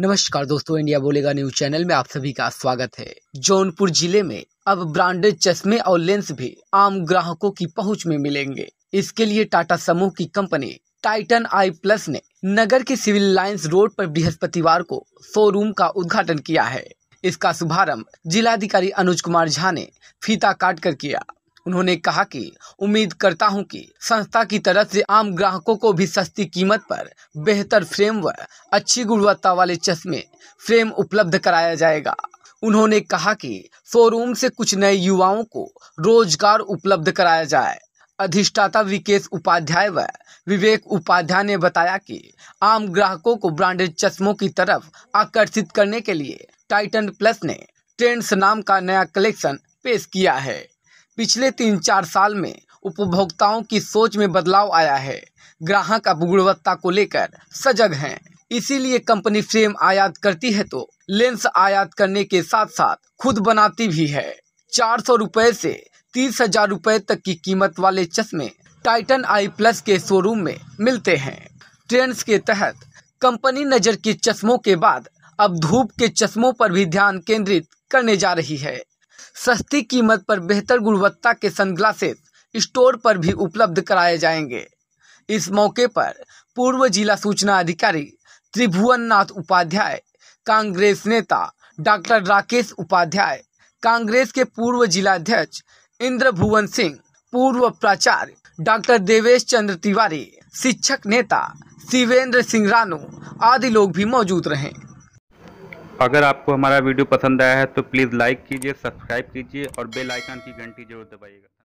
नमस्कार दोस्तों, इंडिया बोलेगा न्यूज़ चैनल में आप सभी का स्वागत है। जौनपुर ज़िले में अब ब्रांडेड चश्मे और लेंस भी आम ग्राहकों की पहुँच में मिलेंगे। इसके लिए टाटा समूह की कंपनी टाइटन आई प्लस ने नगर के सिविल लाइंस रोड पर बृहस्पतिवार को शोरूम का उद्घाटन किया है। इसका शुभारंभ जिलाधिकारी अनुज कुमार झा ने फीता काट कर किया। उन्होंने कहा कि उम्मीद करता हूँ कि संस्था की तरफ़ से आम ग्राहकों को भी सस्ती कीमत पर बेहतर फ्रेम व अच्छी गुणवत्ता वाले चश्मे फ्रेम उपलब्ध कराया जाएगा। उन्होंने कहा कि शोरूम से कुछ नए युवाओं को रोज़गार उपलब्ध कराया जाए। अधिष्ठाता विकेश उपाध्याय व विवेक उपाध्याय ने बताया कि आम ग्राहकों को ब्रांडेड चश्मों की तरफ़ आकर्षित करने के लिए टाइटन प्लस ने ट्रेंड्स नाम का नया कलेक्शन पेश किया है। पिछले तीन चार साल में उपभोक्ताओं की सोच में बदलाव आया है। ग्राहक अब गुणवत्ता को लेकर सजग हैं। इसीलिए कंपनी फ्रेम आयात करती है तो लेंस आयात करने के साथ साथ खुद बनाती भी है। चार सौ रुपए से तीस हज़ार रुपए तक की कीमत वाले चश्मे टाइटन आई प्लस के शोरूम में मिलते हैं। ट्रेंड्स के तहत कंपनी नज़र के चश्मों के बाद अब धूप के चश्मों पर भी ध्यान केंद्रित करने जा रही है। सस्ती कीमत पर बेहतर गुणवत्ता के सनग्लासेस स्टोर पर भी उपलब्ध कराए जाएँगे। इस मौके पर पूर्व जिला सूचना अधिकारी त्रिभुवन नाथ उपाध्याय, कांग्रेस नेता डॉक्टर राकेश उपाध्याय, कांग्रेस के पूर्व जिलाध्यक्ष इंद्र भुवन सिंह, पूर्व प्राचार्य डॉक्टर देवेश चंद्र तिवारी, शिक्षक नेता शिवेंद्र सिंह रानू आदि लोग भी मौजूद रहे। अगर आपको हमारा वीडियो पसंद आया है तो प्लीज़ लाइक कीजिए, सब्सक्राइब कीजिए और बेल आइकन की घंटी ज़रूर दबाइएगा।